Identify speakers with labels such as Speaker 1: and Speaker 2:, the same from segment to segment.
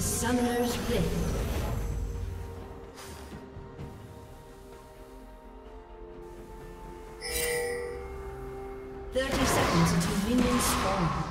Speaker 1: To Summoner's Rift. Thirty seconds until minions spawn.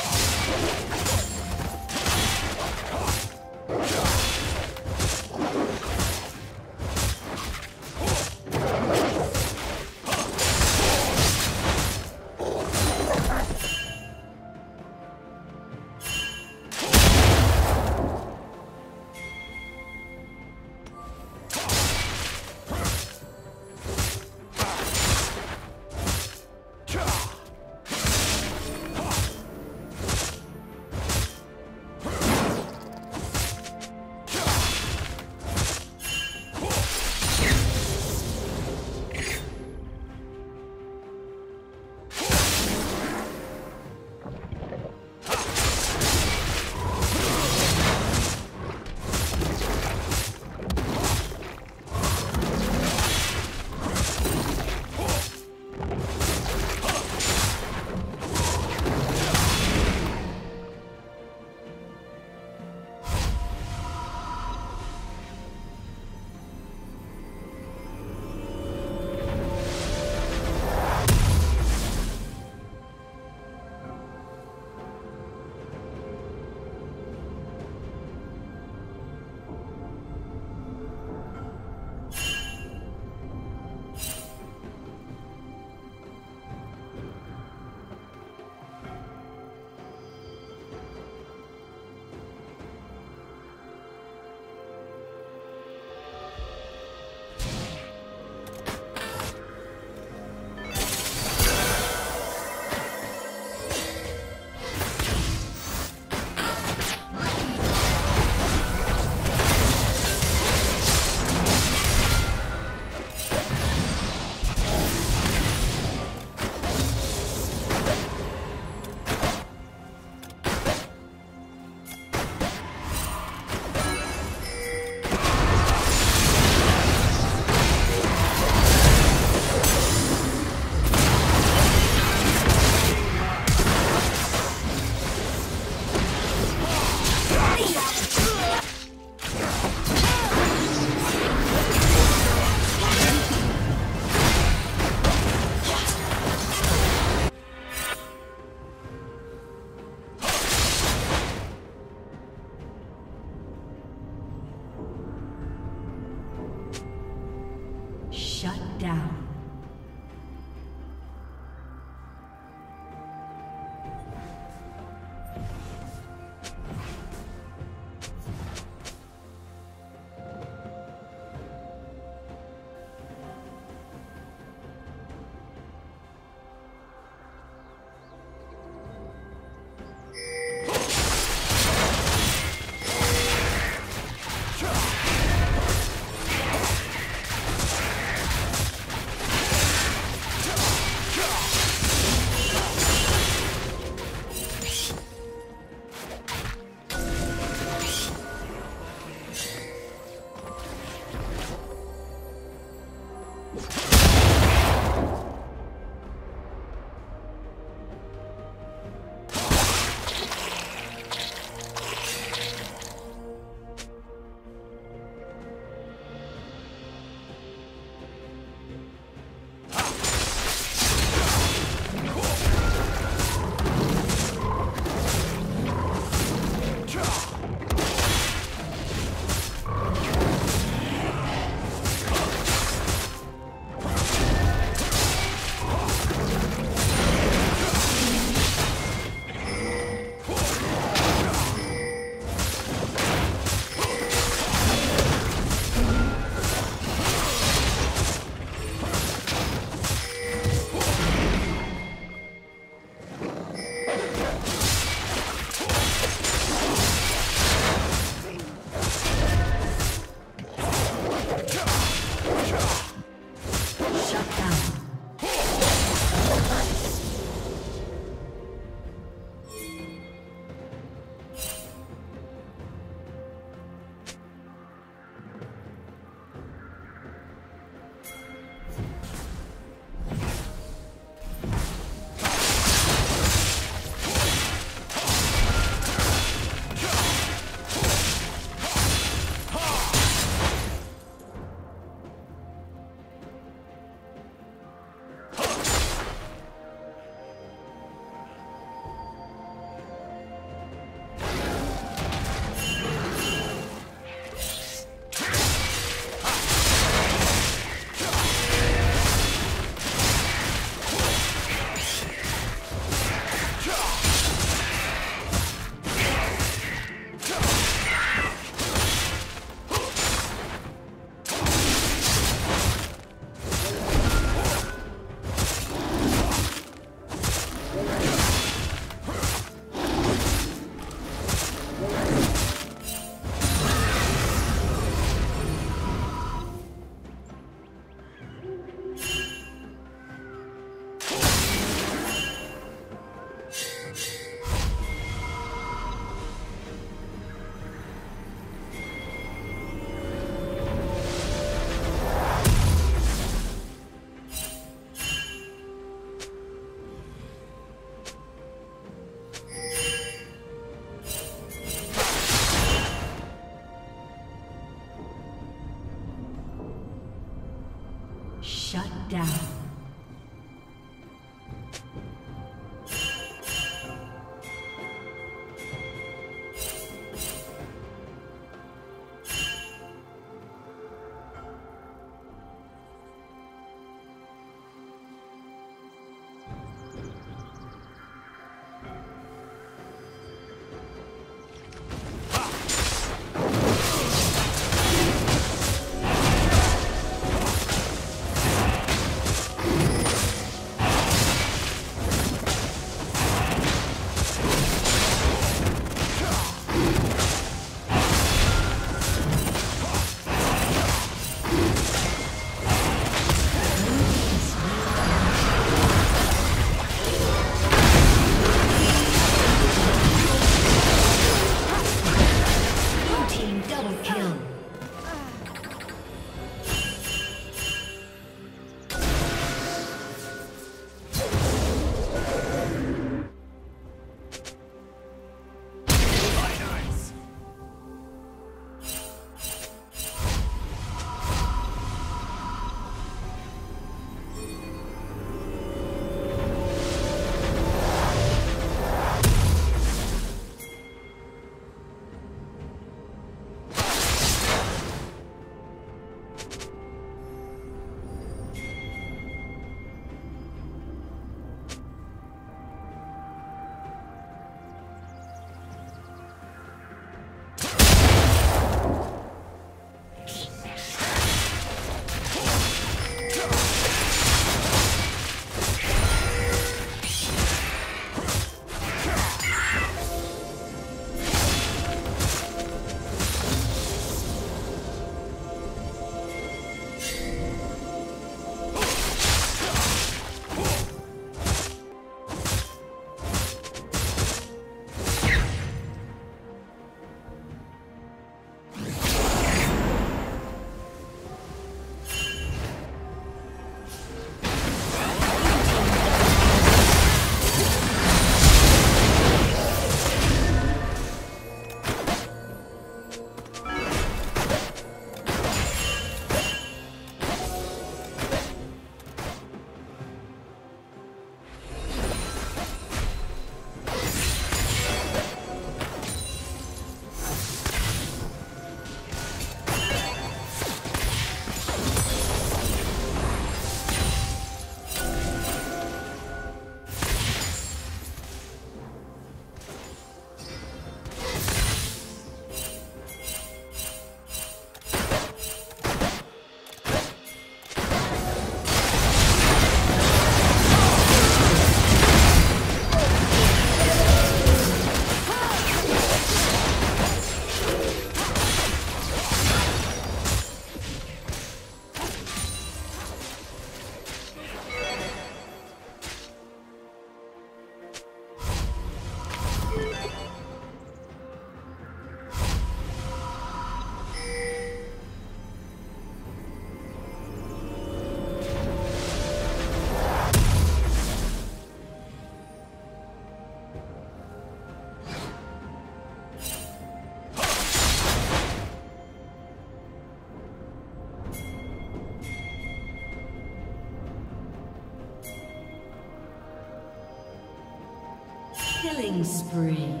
Speaker 1: Spree.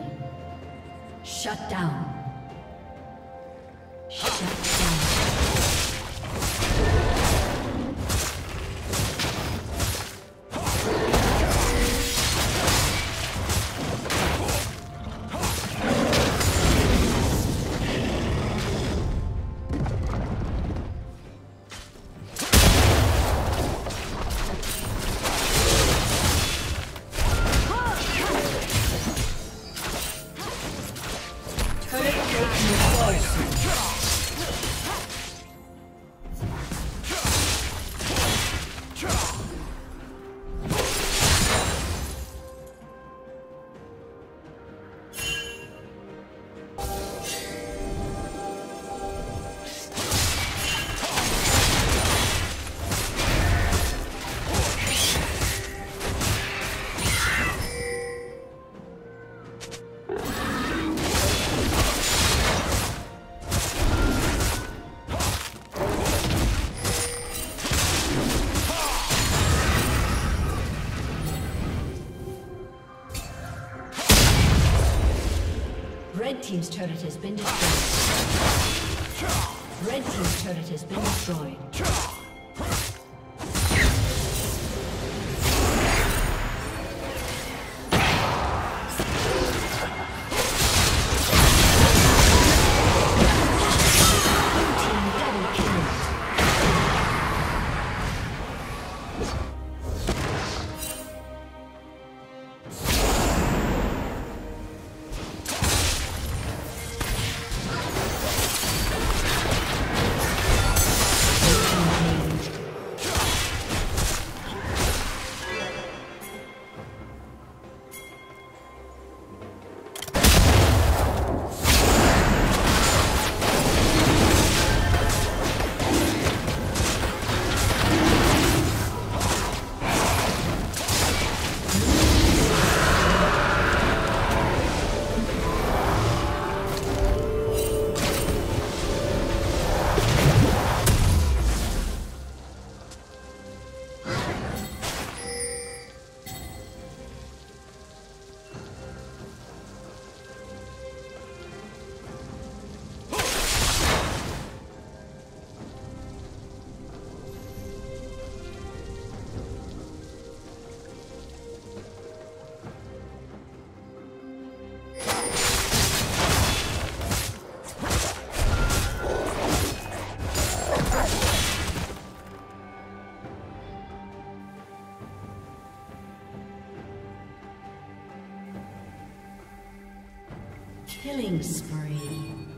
Speaker 1: Red Team's turret has been destroyed. Red Team's turret has been destroyed. Killing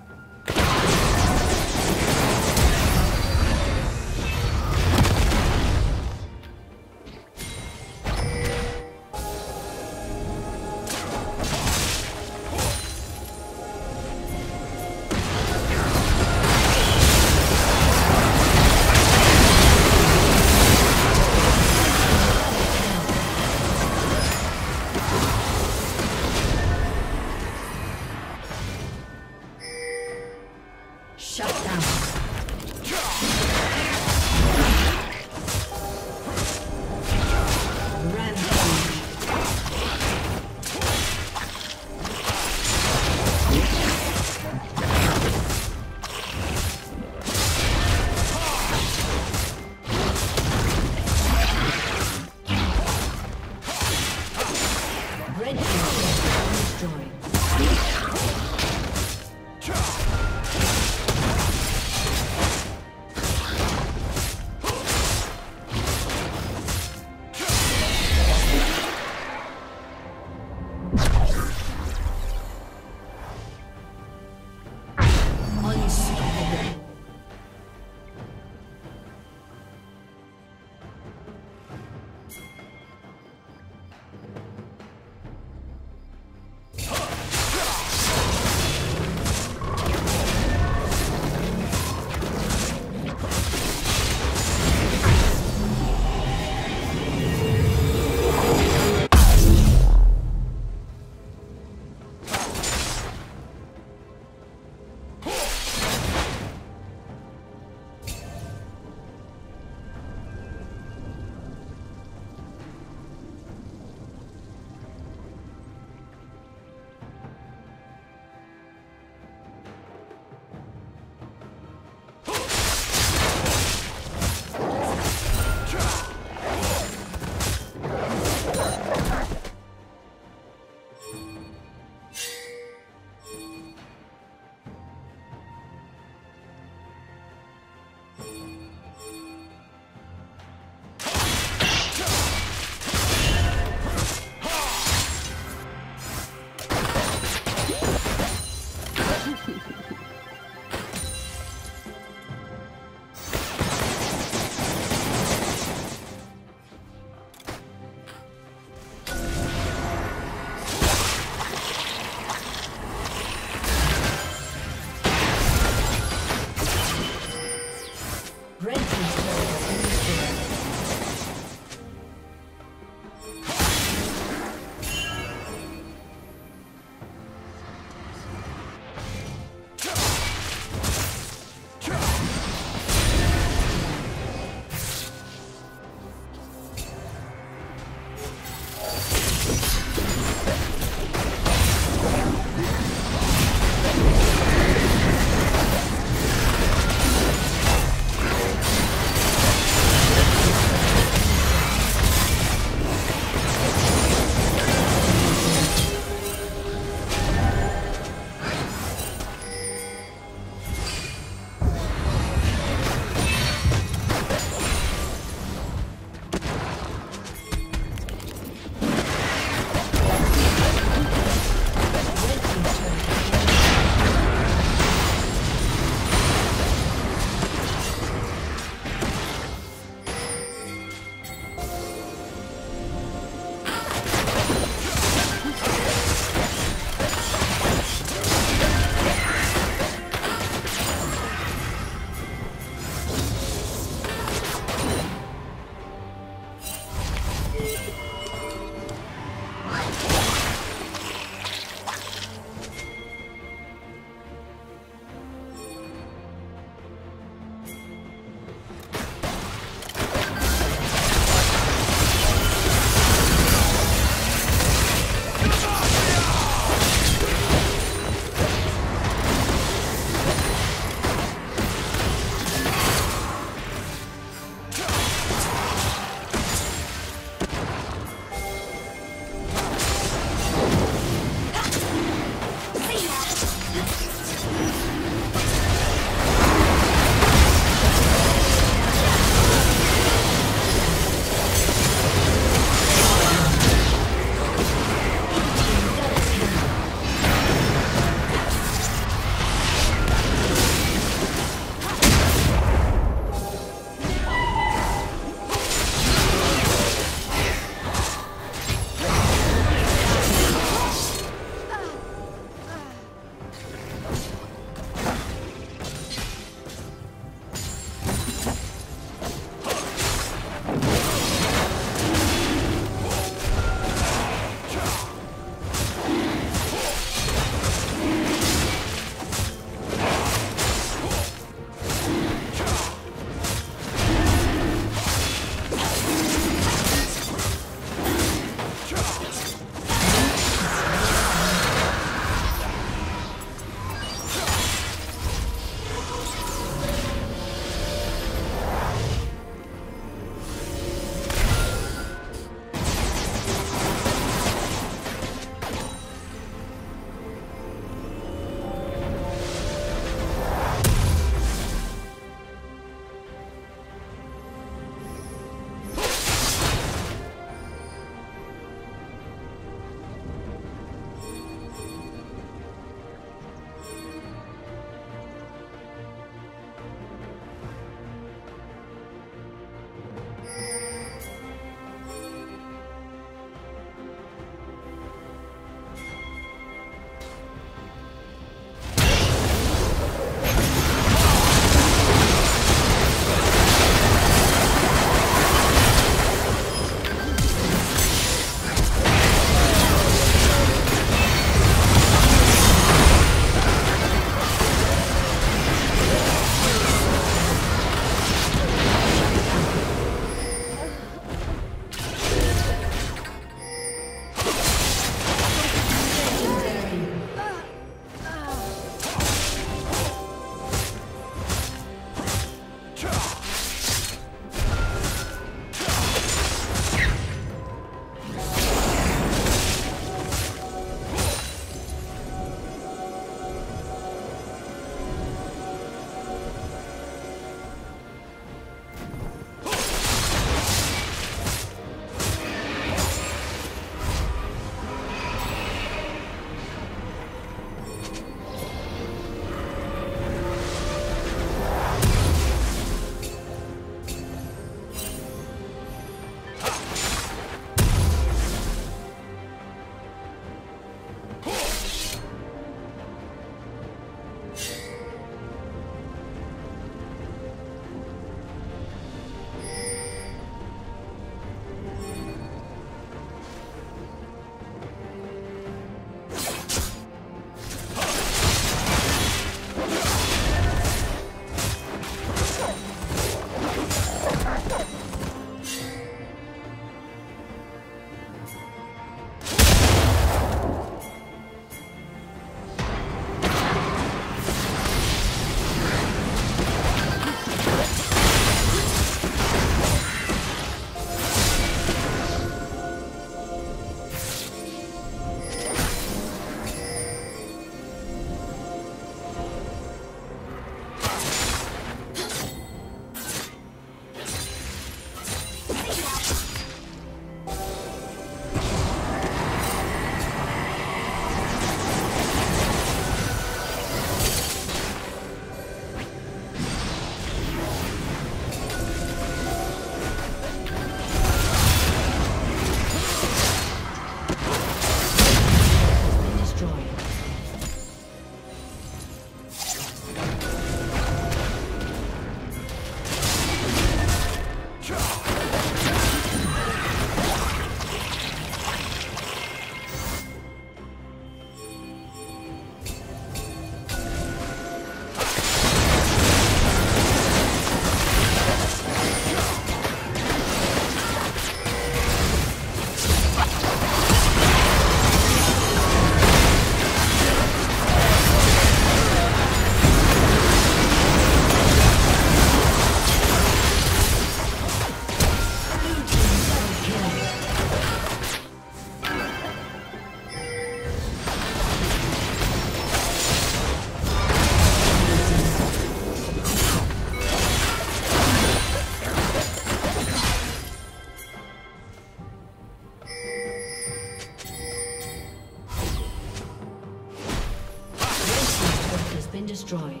Speaker 1: destroyed.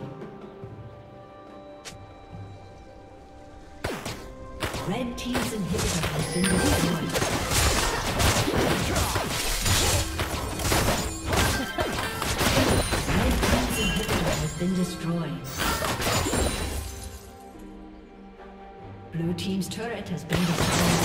Speaker 1: Red Team's inhibitor has been destroyed. Been destroyed. Blue Team's turret has been destroyed.